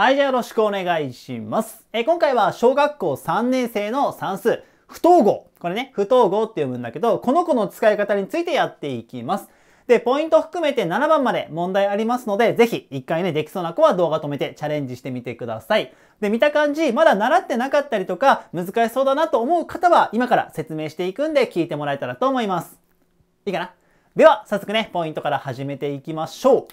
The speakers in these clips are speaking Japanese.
はい、じゃあよろしくお願いします。え今回は小学校3年生の算数、不等号。これね、不等号って読むんだけど、この子の使い方についてやっていきます。で、ポイント含めて7番まで問題ありますので、ぜひ一回ね、できそうな子は動画止めてチャレンジしてみてください。で、見た感じ、まだ習ってなかったりとか、難しそうだなと思う方は、今から説明していくんで聞いてもらえたらと思います。いいかな？では、早速ね、ポイントから始めていきましょう。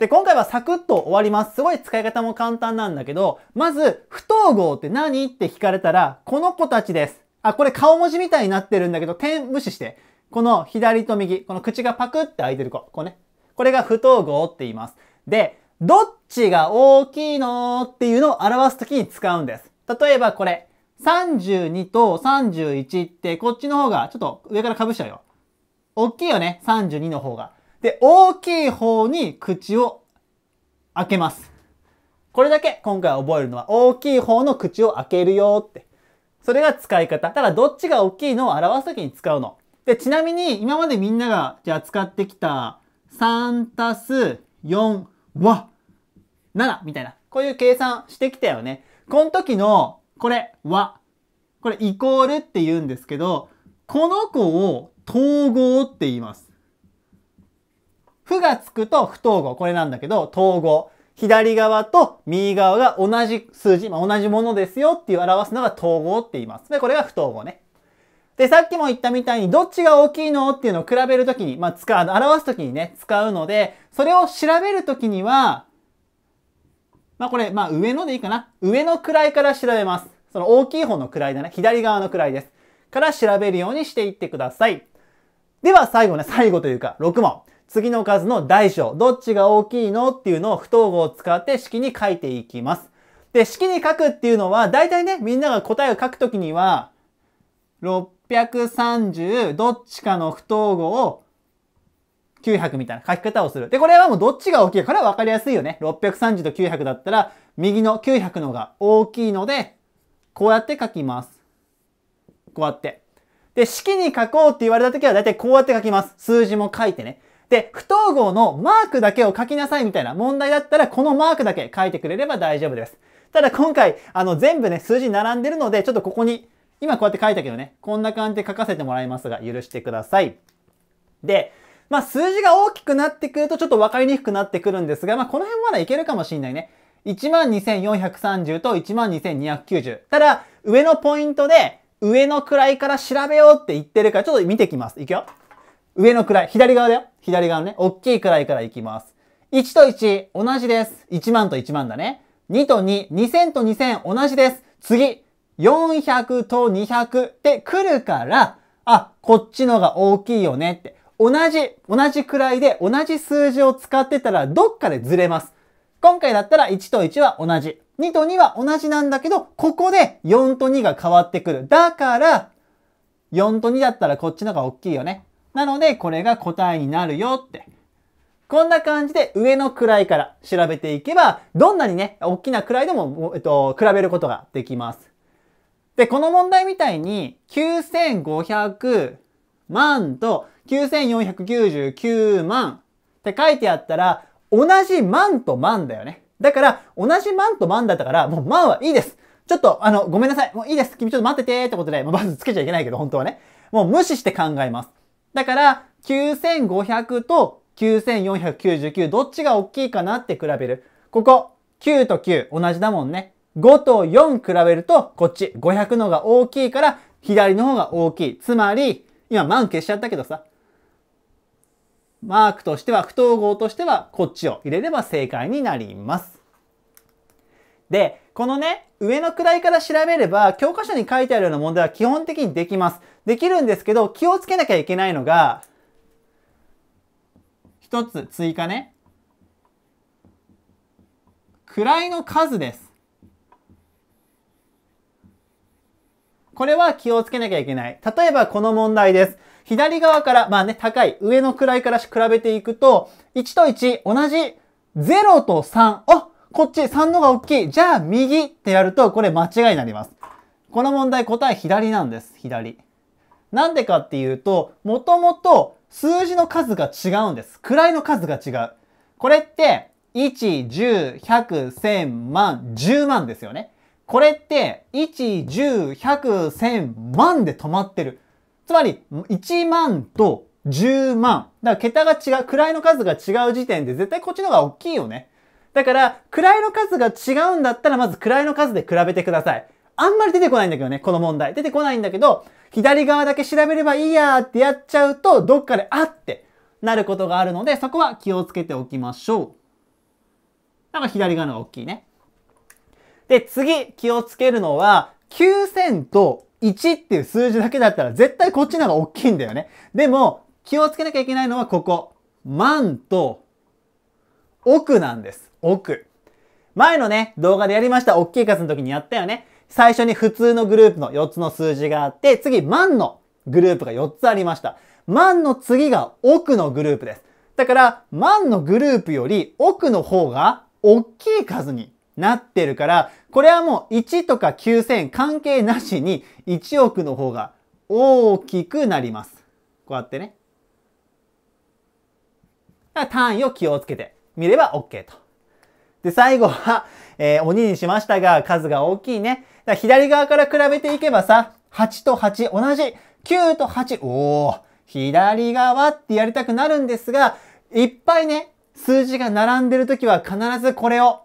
で、今回はサクッと終わります。すごい使い方も簡単なんだけど、まず、不等号って何って聞かれたら、この子たちです。あ、これ顔文字みたいになってるんだけど、点無視して。この左と右、この口がパクって開いてる子。こうね。これが不等号って言います。で、どっちが大きいのっていうのを表すときに使うんです。例えばこれ、32と31って、こっちの方が、ちょっと上から被しちゃうよ。大きいよね。32の方が。で、大きい方に口を開けます。これだけ今回覚えるのは大きい方の口を開けるよって。それが使い方。ただどっちが大きいのを表すときに使うの。で、ちなみに今までみんながじゃあ使ってきた3たす4は7みたいな。こういう計算してきたよね。この時のこれは、これイコールって言うんですけど、この子を統合って言います。負がつくと不等号。これなんだけど、統合。左側と右側が同じ数字、まあ、同じものですよっていう表すのが統合って言います。で、これが不等号ね。で、さっきも言ったみたいに、どっちが大きいのっていうのを比べるときに、まあ、使う、表すときにね、使うので、それを調べるときには、まあ、これ、まあ、上のでいいかな。上の位から調べます。その大きい方の位だね。左側の位です。から調べるようにしていってください。では、最後ね、最後というか、6問。次の数の大小、どっちが大きいのっていうのを不等号を使って式に書いていきます。で、式に書くっていうのは、大体ね、みんなが答えを書くときには、630どっちかの不等号を900みたいな書き方をする。で、これはもうどっちが大きいか。これは分かりやすいよね。630と900だったら、右の900のが大きいので、こうやって書きます。こうやって。で、式に書こうって言われたときは、だいたいこうやって書きます。数字も書いてね。で、不等号のマークだけを書きなさいみたいな問題だったら、このマークだけ書いてくれれば大丈夫です。ただ今回、あの、全部ね、数字並んでるので、ちょっとここに、今こうやって書いたけどね、こんな感じで書かせてもらいますが、許してください。で、まあ、数字が大きくなってくるとちょっと分かりにくくなってくるんですが、まあ、この辺まだいけるかもしんないね。12,430と12,290。ただ、上のポイントで、上の位から調べようって言ってるから、ちょっと見てきます。いくよ。上の位。左側だよ。左側のね。大きい位からいきます。1と1、同じです。1万と1万だね。2と2、2000と2000、同じです。次、400と200って来るから、あ、こっちのが大きいよねって。同じ、同じくらいで同じ数字を使ってたらどっかでずれます。今回だったら1と1は同じ。2と2は同じなんだけど、ここで4と2が変わってくる。だから、4と2だったらこっちのが大きいよね。なので、これが答えになるよって。こんな感じで上の位から調べていけば、どんなにね、大きな位でも、えっと、比べることができます。で、この問題みたいに、9500万と9499万って書いてあったら、同じ万と万だよね。だから、同じ万と万だったから、もう万はいいです。ちょっと、あの、ごめんなさい。もういいです。君ちょっと待っててってことで、まあ、まずつけちゃいけないけど、本当はね。もう無視して考えます。だから、9500と9499、どっちが大きいかなって比べる。ここ、9と9、同じだもんね。5と4比べると、こっち、500のが大きいから、左の方が大きい。つまり、今、万消しちゃったけどさ。マークとしては、不等号としては、こっちを入れれば正解になります。で、このね、上の位から調べれば、教科書に書いてあるような問題は基本的にできます。できるんですけど、気をつけなきゃいけないのが、一つ追加ね。位の数です。これは気をつけなきゃいけない。例えばこの問題です。左側から、まあね、高い、上の位から比べていくと、1と1、同じ、0と3。あこっち3のが大きい。じゃあ右ってやると、これ間違いになります。この問題答え左なんです。左。なんでかっていうと、もともと数字の数が違うんです。位の数が違う。これって、1、10、100、1000万、10万ですよね。これって、1、10、100、1000万で止まってる。つまり、1万と10万。だから桁が違う、位の数が違う時点で絶対こっちの方が大きいよね。だから、位の数が違うんだったら、まず位の数で比べてください。あんまり出てこないんだけどね、この問題。出てこないんだけど、左側だけ調べればいいやーってやっちゃうと、どっかであってなることがあるので、そこは気をつけておきましょう。だか左側のが大きいね。で、次気をつけるのは、9000と1っていう数字だけだったら絶対こっちの方が大きいんだよね。でも、気をつけなきゃいけないのはここ。万と億なんです。億。前のね、動画でやりました。大きい数の時にやったよね。最初に普通のグループの4つの数字があって、次万のグループが4つありました。万の次が億のグループです。だから、万のグループより億の方が大きい数になってるから、これはもう1とか9000関係なしに1億の方が大きくなります。こうやってね。単位を気をつけてみれば OK と。で、最後は、えー、鬼にしましたが、数が大きいね。だ左側から比べていけばさ、8と8同じ。9と8、おー、左側ってやりたくなるんですが、いっぱいね、数字が並んでるときは必ずこれを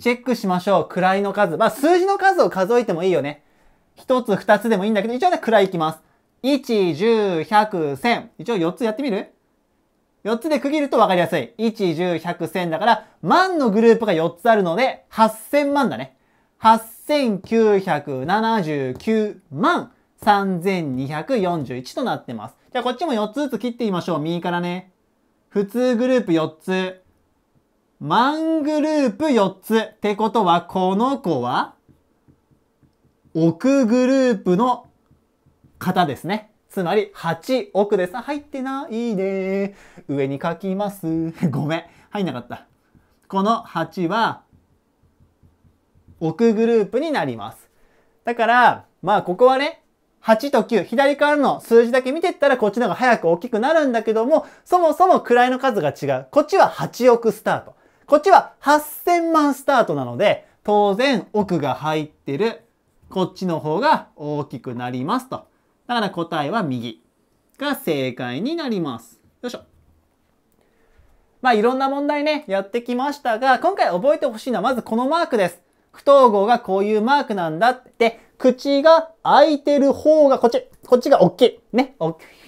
チェックしましょう。位の数。まあ、数字の数を数えてもいいよね。一つ、二つでもいいんだけど、一応ね、位いきます。1、10、100、1000。一応4つやってみる？?4 つで区切ると分かりやすい。1、10、100、1000だから、万のグループが4つあるので、8000万だね。8979万3241となってます。じゃあこっちも4つずつ切ってみましょう。右からね。普通グループ4つ。マングループ4つ。ってことは、この子は、億グループの方ですね。つまり、8億です。入ってないね。上に書きます。ごめん。入んなかった。この8は、億グループになります。だから、まあ、ここはね、8と9、左からの数字だけ見てったらこっちの方が早く大きくなるんだけども、そもそも位の数が違う。こっちは8億スタート。こっちは8000万スタートなので、当然奥が入ってるこっちの方が大きくなりますと。だから答えは右が正解になります。よいしょ。まあいろんな問題ね、やってきましたが、今回覚えてほしいのはまずこのマークです。不等号がこういうマークなんだって、口が開いてる方がこっち、こっちが大きい。ね。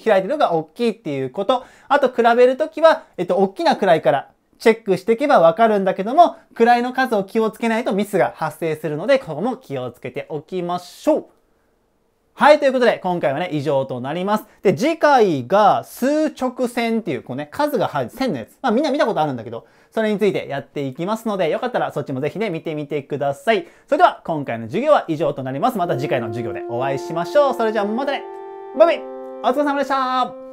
開いてるのが大きいっていうこと。あと比べるときは、えっと、大きな位からチェックしていけばわかるんだけども、位の数を気をつけないとミスが発生するので、ここも気をつけておきましょう。はい、ということで、今回はね、以上となります。で、次回が数直線っていう、こうね、数が入る線のやつ。まあみんな見たことあるんだけど、それについてやっていきますので、よかったらそっちもぜひね、見てみてください。それでは、今回の授業は以上となります。また次回の授業でお会いしましょう。それじゃあまたねバイバイお疲れ様でした